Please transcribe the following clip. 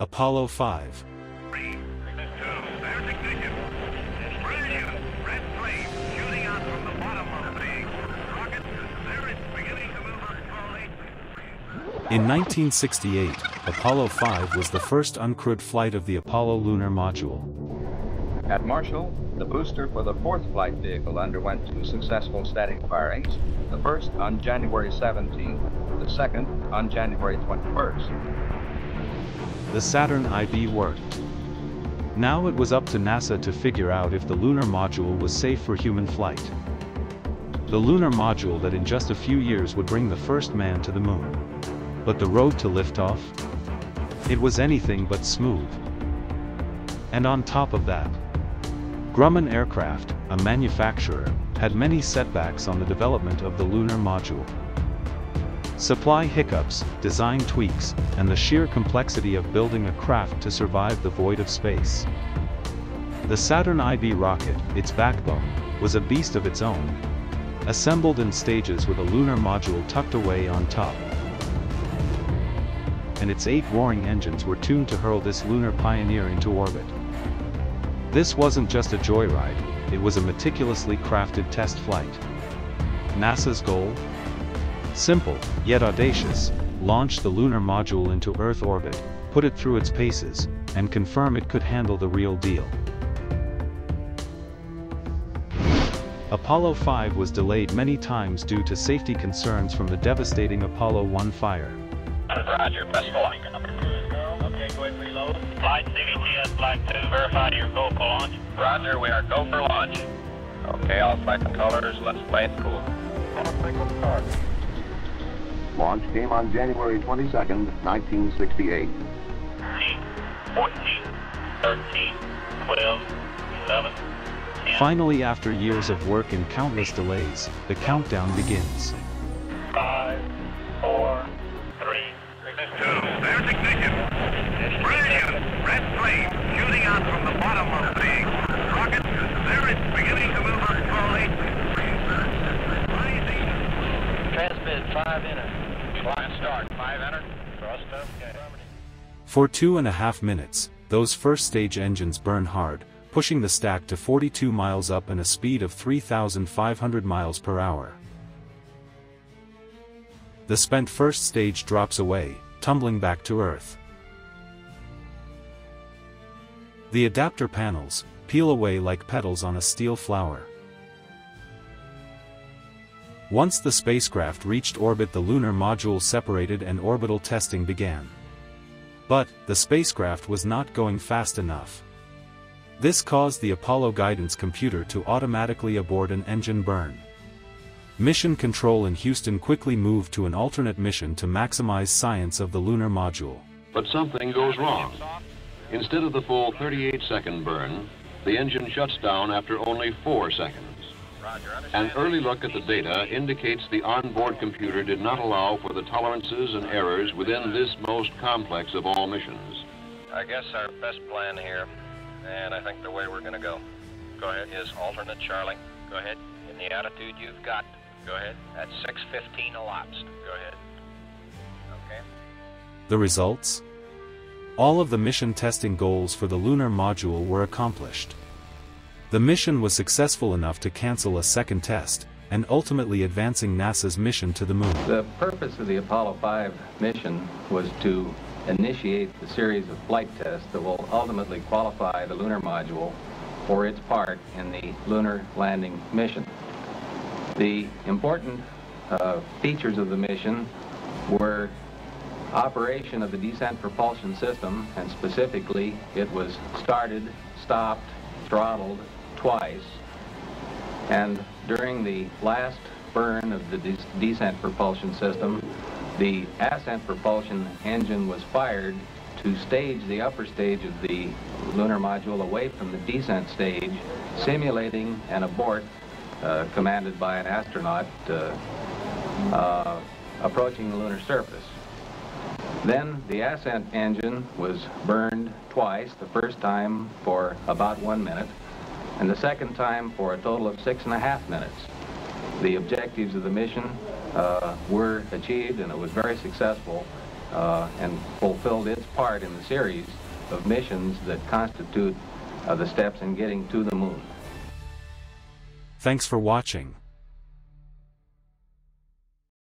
Apollo 5. Three, two, there's ignition. Brilliant. Red flame shooting out from the bottom of the rocket. There it's beginning to move up slowly. In 1968, Apollo 5 was the first uncrewed flight of the Apollo lunar module. At Marshall, the booster for the fourth flight vehicle underwent two successful static firings, the first on January 17th, the second on January 21st. The Saturn IB worked. Now it was up to NASA to figure out if the lunar module was safe for human flight. The lunar module that in just a few years would bring the first man to the moon. But the road to liftoff? It was anything but smooth. And on top of that, Grumman Aircraft, a manufacturer, had many setbacks on the development of the lunar module. Supply hiccups, design tweaks, and the sheer complexity of building a craft to survive the void of space. The Saturn IB rocket, its backbone, was a beast of its own. Assembled in stages with a lunar module tucked away on top. And its eight roaring engines were tuned to hurl this lunar pioneer into orbit. This wasn't just a joyride, it was a meticulously crafted test flight. NASA's goal? Simple, yet audacious, launch the lunar module into Earth orbit, put it through its paces, and confirm it could handle the real deal. Apollo 5 was delayed many times due to safety concerns from the devastating Apollo 1 fire. Roger, best of luck. Okay, go ahead, reload. Flight CVTS Flight 2, verify your go for launch. Roger, we are go for launch. Okay, all flight controllers, let's play it cool. Launch came on January 22nd, 1968. 14, 13, 12, 11, 10, Finally after years of work and countless delays, the countdown begins. 5, 4, 3, Two, there's ignition. Brilliant. Red flame shooting out from the bottom of the rocket. There it's beginning to move up slowly. Transmit 5 enter. Climb start, 5 enter. Thrust up, okay. For two and a half minutes, those first stage engines burn hard, pushing the stack to 42 miles up and a speed of 3,500 miles per hour. The spent first stage drops away, tumbling back to Earth. The adapter panels peel away like petals on a steel flower. Once the spacecraft reached orbit the lunar module separated and orbital testing began. But, the spacecraft was not going fast enough. This caused the Apollo guidance computer to automatically abort an engine burn. Mission Control in Houston quickly moved to an alternate mission to maximize science of the lunar module. But something goes wrong. Instead of the full 38 second burn, the engine shuts down after only 4 seconds. Roger, An early look at the data indicates the onboard computer did not allow for the tolerances and errors within this most complex of all missions. I guess our best plan here, and I think the way we're going to go, go ahead, is alternate Charlie. Go ahead. In the attitude you've got, go ahead. At 6.15 elapsed. Go ahead. Okay. The results? All of the mission testing goals for the lunar module were accomplished. The mission was successful enough to cancel a second test, and ultimately advancing NASA's mission to the moon. The purpose of the Apollo 5 mission was to initiate the series of flight tests that will ultimately qualify the lunar module for its part in the lunar landing mission. The important uh, features of the mission were operation of the descent propulsion system, and specifically, it was started, stopped, throttled twice, and during the last burn of the des- descent propulsion system, the ascent propulsion engine was fired to stage the upper stage of the lunar module away from the descent stage, simulating an abort uh, commanded by an astronaut uh, uh, approaching the lunar surface. Then the ascent engine was burned twice, the first time for about one minute, and the second time for a total of six and a half minutes. The objectives of the mission uh, were achieved and it was very successful uh, and fulfilled its part in the series of missions that constitute uh, the steps in getting to the moon. Thanks for watching.